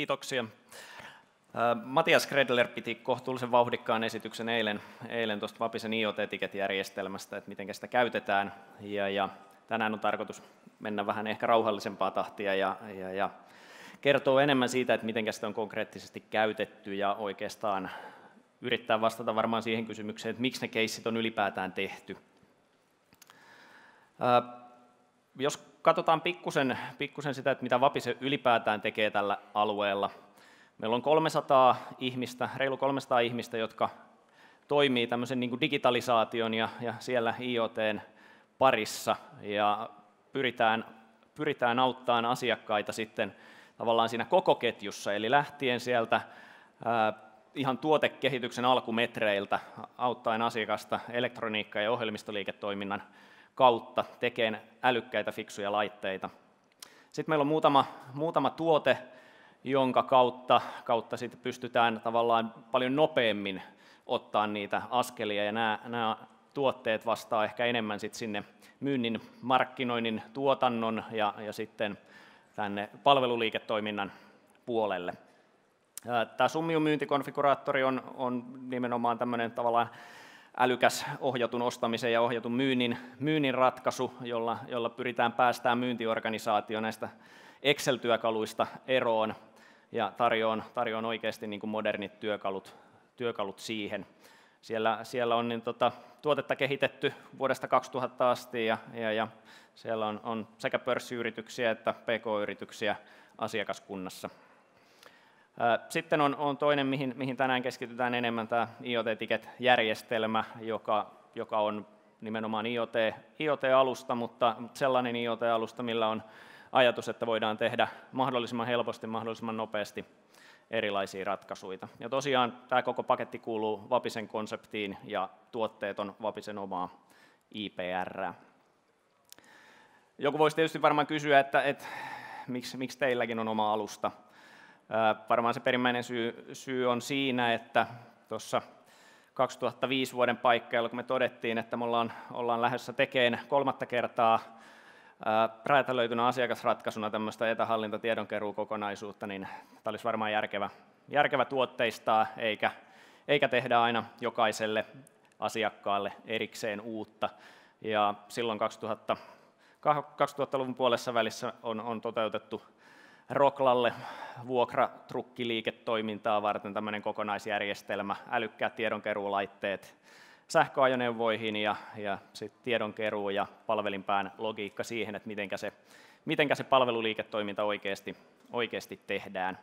Kiitoksia. Matias Gredler piti kohtuullisen vauhdikkaan esityksen eilen, eilen tuosta Vapisen IoT-etiketjärjestelmästä, että miten sitä käytetään. Ja, ja tänään on tarkoitus mennä vähän ehkä rauhallisempaa tahtia ja, ja, ja kertoo enemmän siitä, että miten sitä on konkreettisesti käytetty ja oikeastaan yrittää vastata varmaan siihen kysymykseen, että miksi ne keissit on ylipäätään tehty. Jos katsotaan pikkusen, pikkusen sitä, että mitä Vapise ylipäätään tekee tällä alueella. Meillä on 300 ihmistä, reilu 300 ihmistä, jotka toimii tämmöisen niin kuin digitalisaation ja, ja siellä IoTn parissa ja pyritään, pyritään auttamaan asiakkaita sitten tavallaan siinä koko ketjussa, eli lähtien sieltä ää, ihan tuotekehityksen alkumetreiltä auttaen asiakasta elektroniikka- ja ohjelmistoliiketoiminnan kautta tekemään älykkäitä, fiksuja laitteita. Sitten meillä on muutama, muutama tuote, jonka kautta, kautta sitten pystytään tavallaan paljon nopeammin ottaa niitä askelia, ja nämä, nämä tuotteet vastaa ehkä enemmän sitten sinne myynnin, markkinoinnin, tuotannon ja, ja sitten tänne palveluliiketoiminnan puolelle. Tämä Summium myyntikonfiguraattori on, on nimenomaan tämmöinen tavallaan älykäs ohjatun ostamisen ja ohjatun myynnin, myynnin ratkaisu, jolla, jolla pyritään päästään myyntiorganisaatio näistä Excel-työkaluista eroon ja tarjoan, tarjoan oikeasti niin kuin modernit työkalut, työkalut siihen. Siellä, siellä on niin tota, tuotetta kehitetty vuodesta 2000 asti ja, ja, ja siellä on, on sekä pörssiyrityksiä että pk-yrityksiä asiakaskunnassa. Sitten on, on toinen, mihin, mihin tänään keskitytään enemmän, tämä IoT-ticket-järjestelmä, joka, joka on nimenomaan IoT, IoT-alusta, mutta sellainen IoT-alusta, millä on ajatus, että voidaan tehdä mahdollisimman helposti, mahdollisimman nopeasti erilaisia ratkaisuja. Ja tosiaan tämä koko paketti kuuluu Vapisen konseptiin ja tuotteet on Vapisen omaa IPR. Joku voisi tietysti varmaan kysyä, että, että miksi, miksi teilläkin on oma alusta. Varmaan se perimmäinen syy, syy on siinä, että tuossa 2005 vuoden paikkeilla, kun me todettiin, että me ollaan, ollaan lähdössä tekemään kolmatta kertaa räätälöitynä asiakasratkaisuna tämmöistä etähallintatiedonkeruukokonaisuutta, niin tämä olisi varmaan järkevä, järkevä tuotteistaa, eikä, eikä tehdä aina jokaiselle asiakkaalle erikseen uutta. Ja silloin 2000, 2000-luvun puolessa välissä on, on toteutettu Roklalle vuokratrukkiliiketoimintaa varten tämmöinen kokonaisjärjestelmä, älykkäät tiedonkeruulaitteet sähköajoneuvoihin ja, ja sit tiedonkeruu ja palvelinpään logiikka siihen, että miten se, mitenkä se palveluliiketoiminta oikeasti, oikeasti tehdään.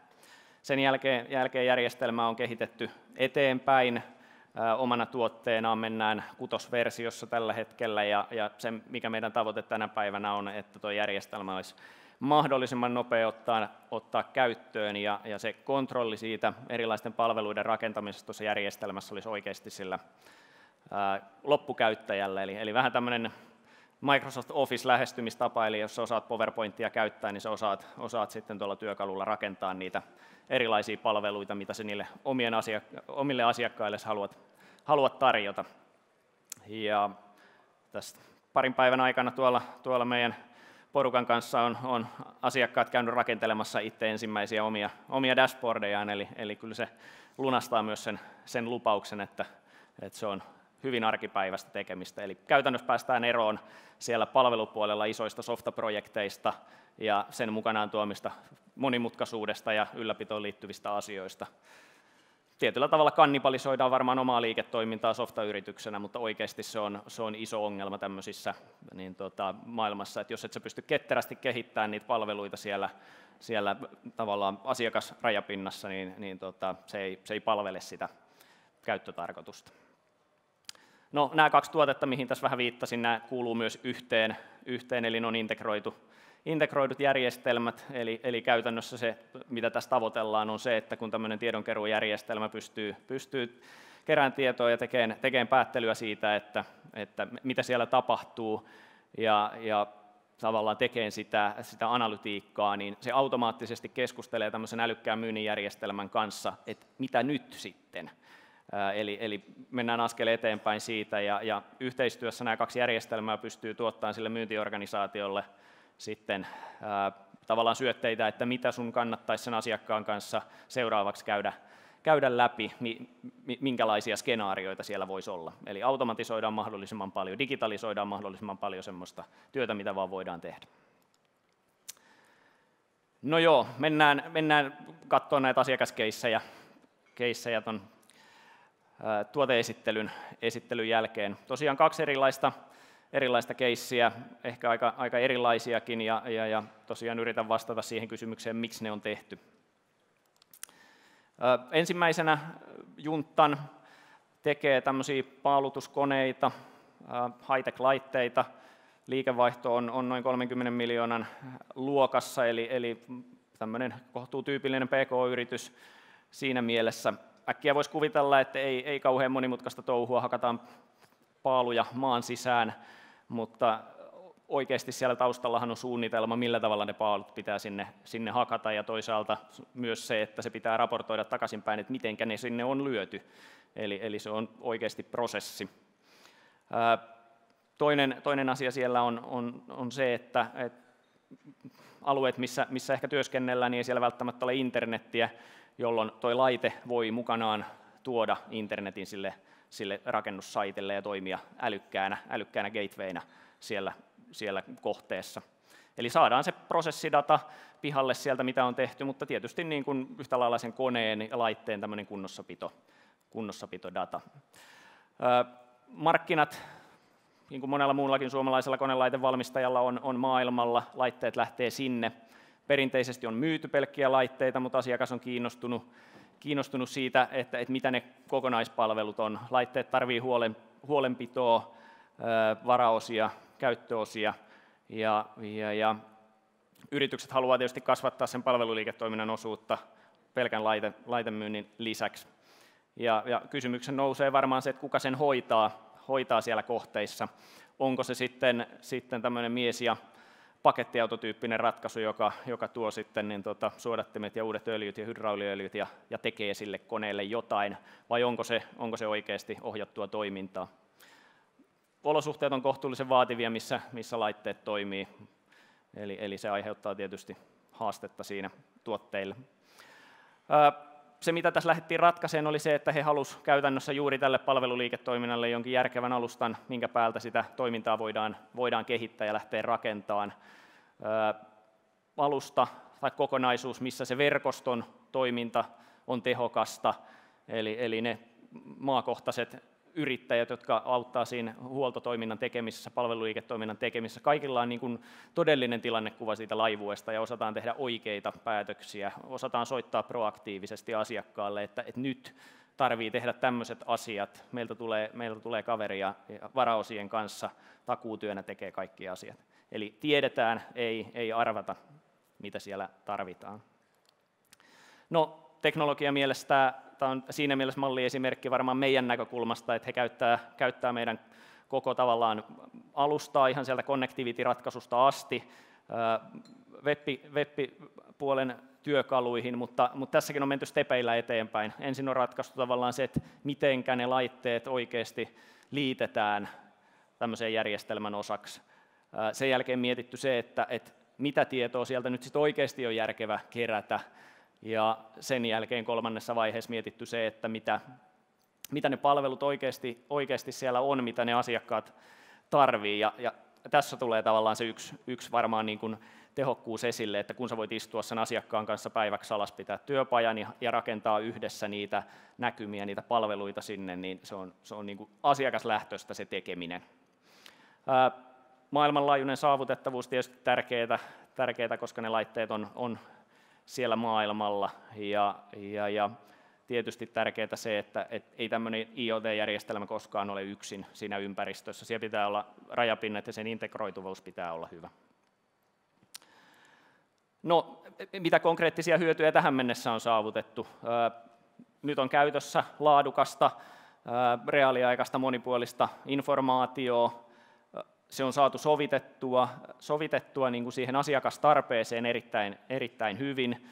Sen jälkeen, jälkeen järjestelmä on kehitetty eteenpäin. Omana tuotteenaan mennään kutosversiossa tällä hetkellä ja, ja se, mikä meidän tavoite tänä päivänä on, että tuo järjestelmä olisi mahdollisimman nopea ottaa, ottaa käyttöön ja, ja se kontrolli siitä erilaisten palveluiden rakentamisesta tuossa järjestelmässä olisi oikeasti sillä ää, loppukäyttäjällä. Eli, eli vähän tämmöinen Microsoft Office-lähestymistapa, eli jos osaat PowerPointia käyttää, niin sä osaat, osaat sitten tuolla työkalulla rakentaa niitä erilaisia palveluita, mitä sä niille omien asiak- omille asiakkaille haluat, haluat tarjota. Ja tästä parin päivän aikana tuolla, tuolla meidän porukan kanssa on, on asiakkaat käynyt rakentelemassa itse ensimmäisiä omia, omia dashboardejaan, eli, eli kyllä se lunastaa myös sen, sen lupauksen, että, että se on hyvin arkipäiväistä tekemistä. Eli käytännössä päästään eroon siellä palvelupuolella isoista softaprojekteista ja sen mukanaan tuomista monimutkaisuudesta ja ylläpitoon liittyvistä asioista tietyllä tavalla kannibalisoidaan varmaan omaa liiketoimintaa softayrityksenä, mutta oikeasti se on, se on iso ongelma tämmöisissä niin tota, maailmassa, että jos et sä pysty ketterästi kehittämään niitä palveluita siellä, siellä tavallaan asiakasrajapinnassa, niin, niin tota, se, ei, se ei palvele sitä käyttötarkoitusta. No, nämä kaksi tuotetta, mihin tässä vähän viittasin, nämä kuuluu myös yhteen, yhteen eli ne on integroitu integroidut järjestelmät, eli, eli käytännössä se, mitä tässä tavoitellaan, on se, että kun tämmöinen tiedonkeruujärjestelmä pystyy, pystyy kerään tietoa ja tekemään, tekemään päättelyä siitä, että, että mitä siellä tapahtuu, ja, ja tavallaan tekee sitä, sitä analytiikkaa, niin se automaattisesti keskustelee tämmöisen älykkään myynnin järjestelmän kanssa, että mitä nyt sitten. Eli, eli mennään askel eteenpäin siitä, ja, ja yhteistyössä nämä kaksi järjestelmää pystyy tuottamaan sille myyntiorganisaatiolle sitten tavallaan syötteitä, että mitä sun kannattaisi sen asiakkaan kanssa seuraavaksi käydä, käydä läpi, minkälaisia skenaarioita siellä voisi olla. Eli automatisoidaan mahdollisimman paljon, digitalisoidaan mahdollisimman paljon semmoista työtä, mitä vaan voidaan tehdä. No joo, mennään, mennään katsomaan näitä asiakaskeissejä keissejä tuoteesittelyn esittelyn jälkeen. Tosiaan kaksi erilaista, erilaista keissiä, ehkä aika, aika erilaisiakin, ja, ja, ja tosiaan yritän vastata siihen kysymykseen, miksi ne on tehty. Ensimmäisenä Junttan tekee tämmöisiä paalutuskoneita, high-tech-laitteita. Liikevaihto on, on noin 30 miljoonan luokassa, eli, eli tämmöinen kohtuutyypillinen PK-yritys siinä mielessä. Äkkiä voisi kuvitella, että ei, ei kauhean monimutkaista touhua, hakataan paaluja maan sisään, mutta oikeasti siellä taustallahan on suunnitelma, millä tavalla ne paalut pitää sinne, sinne hakata, ja toisaalta myös se, että se pitää raportoida takaisinpäin, että miten ne sinne on lyöty. Eli, eli se on oikeasti prosessi. Toinen, toinen asia siellä on, on, on se, että, että alueet, missä, missä ehkä työskennellään, niin ei siellä välttämättä ole internettiä, jolloin tuo laite voi mukanaan tuoda internetin sille, sille rakennussaitille ja toimia älykkäänä, älykkäänä gatewayna siellä siellä kohteessa. Eli saadaan se prosessidata pihalle sieltä, mitä on tehty, mutta tietysti niin kuin yhtä lailla sen koneen ja laitteen tämmöinen kunnossapito, kunnossapitodata. Markkinat, niin kuin monella muullakin suomalaisella konelaitevalmistajalla on, on maailmalla, laitteet lähtee sinne. Perinteisesti on myyty pelkkiä laitteita, mutta asiakas on kiinnostunut, kiinnostunut siitä, että, että mitä ne kokonaispalvelut on. Laitteet tarvitsevat huolen, huolenpitoa, varaosia, käyttöosia ja, ja, ja yritykset haluavat tietysti kasvattaa sen palveluliiketoiminnan osuutta pelkän laite, laitemyynnin lisäksi. Ja, ja kysymyksen nousee varmaan se, että kuka sen hoitaa, hoitaa siellä kohteissa. Onko se sitten, sitten tämmöinen mies- ja pakettiautotyyppinen ratkaisu, joka, joka tuo sitten niin tota, suodattimet ja uudet öljyt ja hydrauliöljyt ja, ja tekee sille koneelle jotain, vai onko se, onko se oikeasti ohjattua toimintaa? Olosuhteet on kohtuullisen vaativia, missä, missä laitteet toimii, eli, eli se aiheuttaa tietysti haastetta siinä tuotteille. Se, mitä tässä lähdettiin ratkaiseen, oli se, että he halusivat käytännössä juuri tälle palveluliiketoiminnalle jonkin järkevän alustan, minkä päältä sitä toimintaa voidaan, voidaan kehittää ja lähteä rakentamaan. Alusta tai kokonaisuus, missä se verkoston toiminta on tehokasta, eli, eli ne maakohtaiset yrittäjät, jotka auttaa siinä huoltotoiminnan tekemisessä, palveluliiketoiminnan tekemisessä. Kaikilla on niin kuin todellinen tilannekuva siitä laivuesta ja osataan tehdä oikeita päätöksiä, osataan soittaa proaktiivisesti asiakkaalle, että, että nyt tarvii tehdä tämmöiset asiat. Meiltä tulee, meiltä tulee kaveria varaosien kanssa, takuutyönä tekee kaikki asiat. Eli tiedetään, ei, ei arvata, mitä siellä tarvitaan. No, teknologia mielestä tämä on siinä mielessä malliesimerkki varmaan meidän näkökulmasta, että he käyttää, käyttää meidän koko tavallaan alustaa ihan sieltä connectivity-ratkaisusta asti, web-puolen työkaluihin, mutta, mutta tässäkin on menty stepeillä eteenpäin. Ensin on ratkaistu tavallaan se, että miten ne laitteet oikeasti liitetään tämmöiseen järjestelmän osaksi. Sen jälkeen mietitty se, että, että mitä tietoa sieltä nyt sitten oikeasti on järkevä kerätä, ja sen jälkeen kolmannessa vaiheessa mietitty se, että mitä, mitä ne palvelut oikeasti, oikeasti siellä on, mitä ne asiakkaat tarvii. Ja, ja tässä tulee tavallaan se yksi, yksi varmaan niin kuin tehokkuus esille, että kun sä voit istua sen asiakkaan kanssa päiväksi alas, pitää työpajan ja, ja rakentaa yhdessä niitä näkymiä, niitä palveluita sinne, niin se on, se on niin kuin asiakaslähtöistä se tekeminen. Ää, maailmanlaajuinen saavutettavuus tietysti tärkeää, tärkeää koska ne laitteet on, on maailmalla. Ja, ja, ja tietysti tärkeää se, että et ei tämmöinen IoT-järjestelmä koskaan ole yksin siinä ympäristössä. Siellä pitää olla rajapinnat ja sen integroituvuus pitää olla hyvä. No, mitä konkreettisia hyötyjä tähän mennessä on saavutettu? Nyt on käytössä laadukasta, reaaliaikaista monipuolista informaatiota, se on saatu sovitettua, sovitettua niin kuin siihen asiakastarpeeseen erittäin, erittäin hyvin.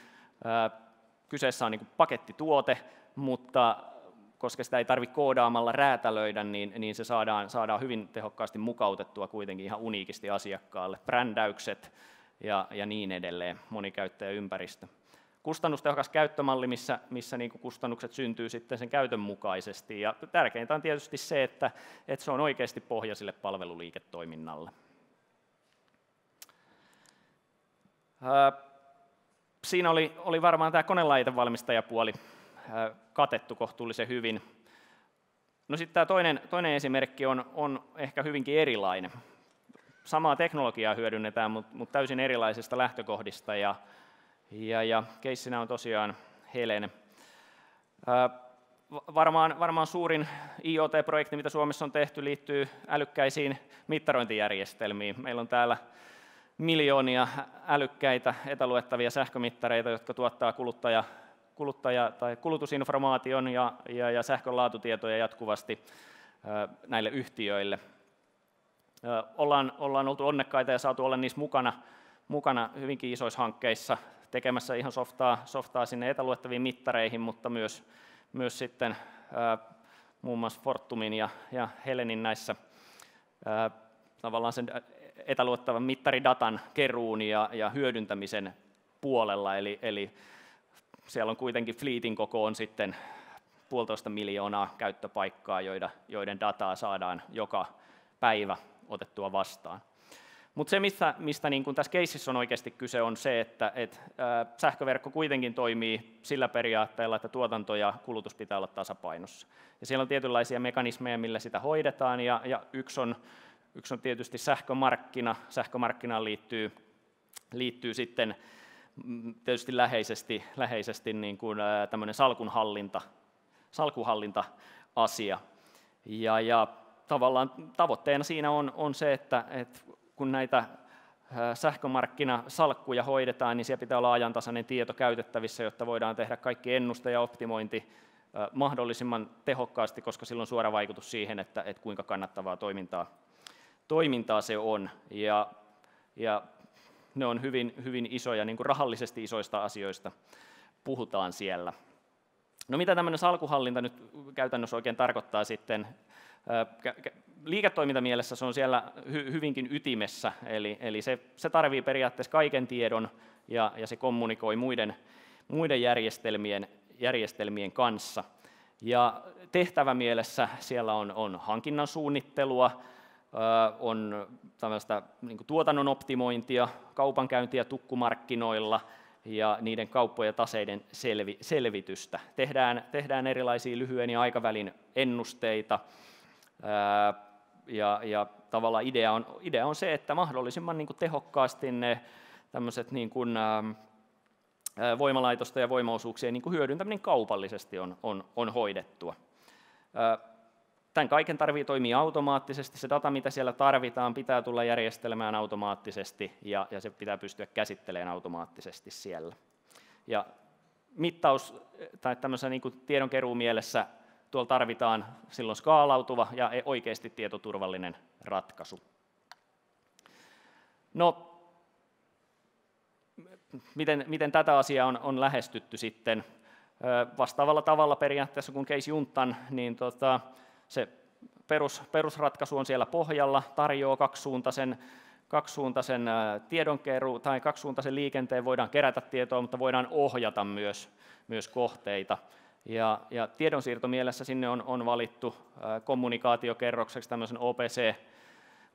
Kyseessä on niin kuin pakettituote, mutta koska sitä ei tarvitse koodaamalla räätälöidä, niin, niin se saadaan, saadaan hyvin tehokkaasti mukautettua kuitenkin ihan uniikisti asiakkaalle. Brändäykset, ja, ja niin edelleen, monikäyttäjäympäristö. Kustannustehokas käyttömalli, missä, missä niin kustannukset syntyy sitten sen käytön mukaisesti. Ja tärkeintä on tietysti se, että, että se on oikeasti pohja sille palveluliiketoiminnalle. Siinä oli, oli varmaan tämä konelaitevalmistajapuoli katettu kohtuullisen hyvin. No sitten tämä toinen, toinen esimerkki on, on ehkä hyvinkin erilainen. Samaa teknologiaa hyödynnetään, mutta, mutta täysin erilaisista lähtökohdista. Ja, ja, ja keissinä on tosiaan Helen. Varmaan, varmaan suurin IoT-projekti, mitä Suomessa on tehty, liittyy älykkäisiin mittarointijärjestelmiin. Meillä on täällä miljoonia älykkäitä etäluettavia sähkömittareita, jotka tuottaa kuluttaja, kuluttaja- tai kulutusinformaation ja, ja, ja sähkön laatutietoja jatkuvasti näille yhtiöille. Ollaan, ollaan oltu onnekkaita ja saatu olla niissä mukana, mukana hyvinkin isoissa hankkeissa tekemässä ihan softaa, softaa sinne etäluettaviin mittareihin, mutta myös, myös sitten muun muassa Fortumin ja, ja Helenin näissä ää, tavallaan sen etäluettavan mittaridatan keruun ja, ja hyödyntämisen puolella, eli, eli siellä on kuitenkin fleetin koko on sitten puolitoista miljoonaa käyttöpaikkaa, joiden, joiden dataa saadaan joka päivä otettua vastaan. Mutta se, mistä, mistä niin kun tässä keississä on oikeasti kyse, on se, että et, ä, sähköverkko kuitenkin toimii sillä periaatteella, että tuotanto ja kulutus pitää olla tasapainossa. Ja siellä on tietynlaisia mekanismeja, millä sitä hoidetaan, ja, ja yksi, on, yksi on tietysti sähkömarkkina. Sähkömarkkinaan liittyy, liittyy sitten mm, tietysti läheisesti, läheisesti niin kuin, ä, salkunhallinta, salkunhallinta-asia. Ja, ja tavallaan tavoitteena siinä on, on se, että, että kun näitä sähkömarkkinasalkkuja hoidetaan, niin siellä pitää olla ajantasainen tieto käytettävissä, jotta voidaan tehdä kaikki ennuste ja optimointi mahdollisimman tehokkaasti, koska sillä on suora vaikutus siihen, että, että kuinka kannattavaa toimintaa, toimintaa se on. Ja, ja ne on hyvin, hyvin isoja, niin kuin rahallisesti isoista asioista puhutaan siellä. No mitä tämmöinen salkuhallinta nyt käytännössä oikein tarkoittaa sitten? Liiketoimintamielessä se on siellä hy, hyvinkin ytimessä, eli, eli se, se tarvii periaatteessa kaiken tiedon ja, ja se kommunikoi muiden, muiden järjestelmien, järjestelmien kanssa. Ja tehtävämielessä siellä on, on hankinnan suunnittelua, on tällaista niin tuotannon optimointia, kaupankäyntiä tukkumarkkinoilla ja niiden kauppojen taseiden selvi, selvitystä. Tehdään, tehdään erilaisia lyhyen ja aikavälin ennusteita, ja, ja tavallaan idea on, idea on se, että mahdollisimman niin kuin tehokkaasti ne tämmöiset niin kuin, ää, voimalaitosta ja voimaosuuksien niin kuin hyödyntäminen kaupallisesti on, on, on hoidettua. Tämän kaiken tarvii toimia automaattisesti. Se data, mitä siellä tarvitaan, pitää tulla järjestelmään automaattisesti ja, ja se pitää pystyä käsittelemään automaattisesti siellä. Ja mittaus tai tämmöisen niin tiedonkeruun mielessä tuolla tarvitaan silloin skaalautuva ja e- oikeasti tietoturvallinen ratkaisu. No, miten, miten tätä asiaa on, on lähestytty sitten? Vastaavalla tavalla periaatteessa kuin Case Juntan, niin tota, se perus, perusratkaisu on siellä pohjalla, tarjoaa kaksisuuntaisen, kaksisuuntaisen tiedonkeru tai kaksisuuntaisen liikenteen, voidaan kerätä tietoa, mutta voidaan ohjata myös, myös kohteita. Ja, ja tiedonsiirtomielessä sinne on, on valittu kommunikaatiokerrokseksi tämmöisen OPC,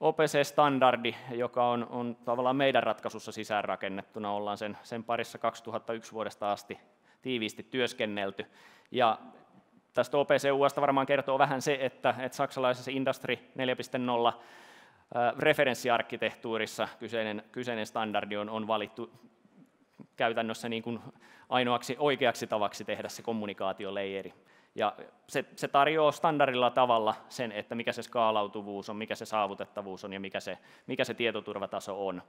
OPC-standardi, joka on, on tavallaan meidän ratkaisussa sisäänrakennettuna. Ollaan sen, sen parissa 2001 vuodesta asti tiiviisti työskennelty. Ja tästä OPC-Uasta varmaan kertoo vähän se, että, että saksalaisessa Industry 4.0 referenssiarkkitehtuurissa kyseinen, kyseinen standardi on, on valittu käytännössä niin kuin ainoaksi oikeaksi tavaksi tehdä se kommunikaatioleijeri. Ja se, se tarjoaa standardilla tavalla sen, että mikä se skaalautuvuus on, mikä se saavutettavuus on ja mikä se, mikä se tietoturvataso on.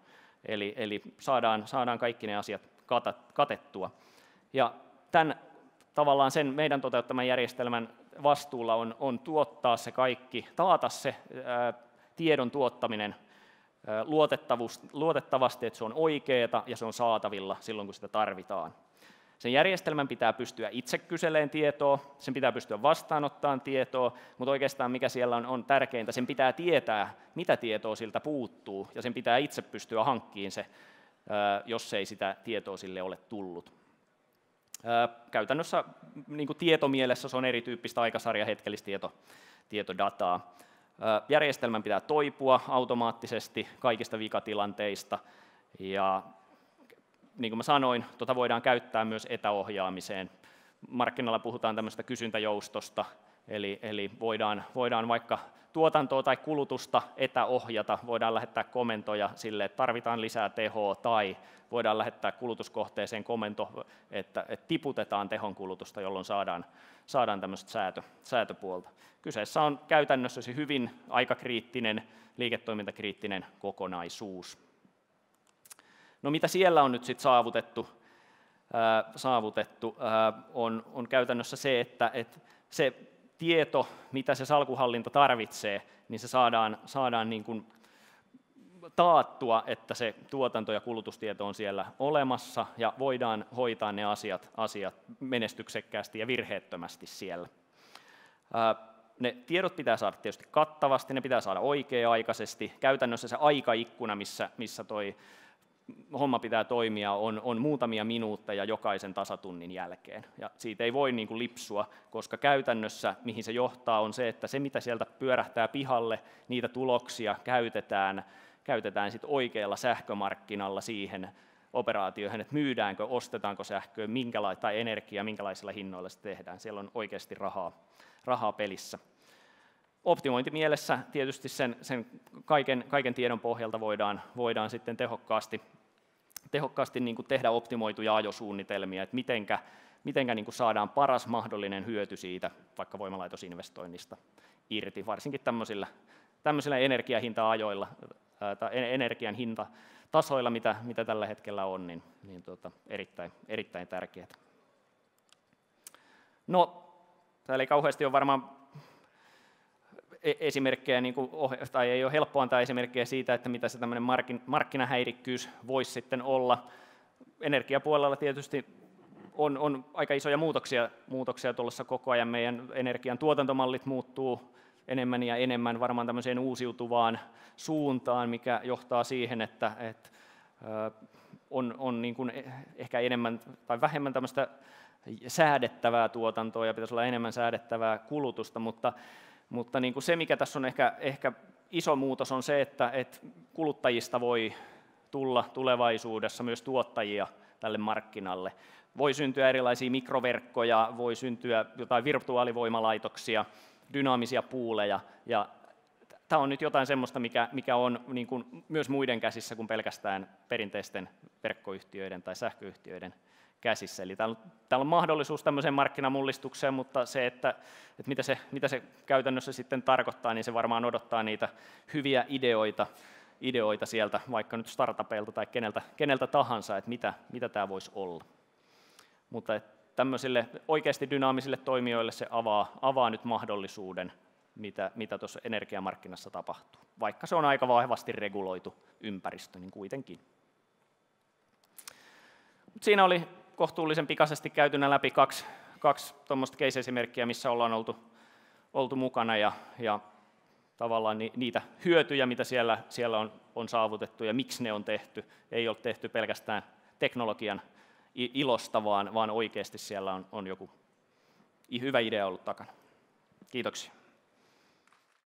Eli, eli saadaan, saadaan kaikki ne asiat katettua. Ja tämän tavallaan sen meidän toteuttaman järjestelmän vastuulla on, on tuottaa se kaikki, taata se ää, tiedon tuottaminen luotettavasti, että se on oikeaa ja se on saatavilla silloin, kun sitä tarvitaan. Sen järjestelmän pitää pystyä itse kyseleen tietoa, sen pitää pystyä vastaanottamaan tietoa, mutta oikeastaan mikä siellä on, on tärkeintä, sen pitää tietää, mitä tietoa siltä puuttuu, ja sen pitää itse pystyä hankkiin se jos ei sitä tietoa sille ole tullut. Käytännössä niin tietomielessä se on erityyppistä aikasarja hetkellistieto, tietodataa. Järjestelmän pitää toipua automaattisesti kaikista vikatilanteista ja niin kuin mä sanoin, tuota voidaan käyttää myös etäohjaamiseen. Markkinalla puhutaan tämmöistä kysyntäjoustosta, eli, eli voidaan, voidaan vaikka tuotantoa tai kulutusta etäohjata, voidaan lähettää komentoja sille, että tarvitaan lisää tehoa, tai voidaan lähettää kulutuskohteeseen komento, että, että tiputetaan tehon kulutusta, jolloin saadaan, saadaan tämmöistä säätö, säätöpuolta. Kyseessä on käytännössä hyvin aikakriittinen, liiketoimintakriittinen kokonaisuus. No mitä siellä on nyt sitten saavutettu? Ää, saavutettu ää, on, on käytännössä se, että, että se tieto, mitä se salkuhallinto tarvitsee, niin se saadaan, saadaan niin kuin taattua, että se tuotanto- ja kulutustieto on siellä olemassa ja voidaan hoitaa ne asiat, asiat menestyksekkäästi ja virheettömästi siellä. Ne tiedot pitää saada tietysti kattavasti, ne pitää saada oikea-aikaisesti. Käytännössä se aikaikkuna, missä, missä toi homma pitää toimia, on, on muutamia minuutteja jokaisen tasatunnin jälkeen. Ja siitä ei voi niin kuin lipsua, koska käytännössä mihin se johtaa on se, että se mitä sieltä pyörähtää pihalle, niitä tuloksia käytetään, käytetään sit oikealla sähkömarkkinalla siihen operaatioihin, että myydäänkö, ostetaanko sähköä, minkäla- tai energiaa, minkälaisilla hinnoilla se tehdään. Siellä on oikeasti rahaa, rahaa pelissä. Optimointimielessä tietysti sen, sen kaiken, kaiken tiedon pohjalta voidaan, voidaan sitten tehokkaasti tehokkaasti niin kuin tehdä optimoituja ajosuunnitelmia, että mitenkä, mitenkä niin kuin saadaan paras mahdollinen hyöty siitä vaikka voimalaitosinvestoinnista irti, varsinkin tämmöisillä, tämmöisillä energiahinta-ajoilla tai energian hintatasoilla, mitä, mitä tällä hetkellä on, niin, niin tuota, erittäin, erittäin tärkeää. No, täällä ei kauheasti ole varmaan esimerkkejä, niin kuin, tai ei ole helppo antaa esimerkkejä siitä, että mitä se tämmöinen markkinahäirikkyys voisi sitten olla. Energiapuolella tietysti on, on aika isoja muutoksia, muutoksia tuossa koko ajan. Meidän energian tuotantomallit muuttuu enemmän ja enemmän varmaan tämmöiseen uusiutuvaan suuntaan, mikä johtaa siihen, että, että on, on niin kuin ehkä enemmän tai vähemmän tämmöistä säädettävää tuotantoa ja pitäisi olla enemmän säädettävää kulutusta, mutta mutta niin kuin se, mikä tässä on ehkä, ehkä iso muutos, on se, että, että kuluttajista voi tulla tulevaisuudessa myös tuottajia tälle markkinalle. Voi syntyä erilaisia mikroverkkoja, voi syntyä jotain virtuaalivoimalaitoksia, dynaamisia puuleja, ja tämä on nyt jotain sellaista, mikä, mikä on niin kuin myös muiden käsissä kuin pelkästään perinteisten verkkoyhtiöiden tai sähköyhtiöiden käsissä. Eli täällä, täällä on mahdollisuus tämmöiseen markkinamullistukseen, mutta se, että, että mitä, se, mitä se käytännössä sitten tarkoittaa, niin se varmaan odottaa niitä hyviä ideoita, ideoita sieltä, vaikka nyt startupeilta tai keneltä, keneltä tahansa, että mitä, mitä tämä voisi olla. Mutta tämmöisille oikeasti dynaamisille toimijoille se avaa, avaa nyt mahdollisuuden, mitä, mitä tuossa energiamarkkinassa tapahtuu. Vaikka se on aika vahvasti reguloitu ympäristö, niin kuitenkin. Siinä oli kohtuullisen pikaisesti käytynä läpi kaksi, kaksi tuommoista case-esimerkkiä, missä ollaan oltu, oltu mukana ja, ja tavallaan ni, niitä hyötyjä, mitä siellä, siellä on, on saavutettu ja miksi ne on tehty. Ei ole tehty pelkästään teknologian ilosta, vaan, vaan oikeasti siellä on, on joku hyvä idea ollut takana. Kiitoksia.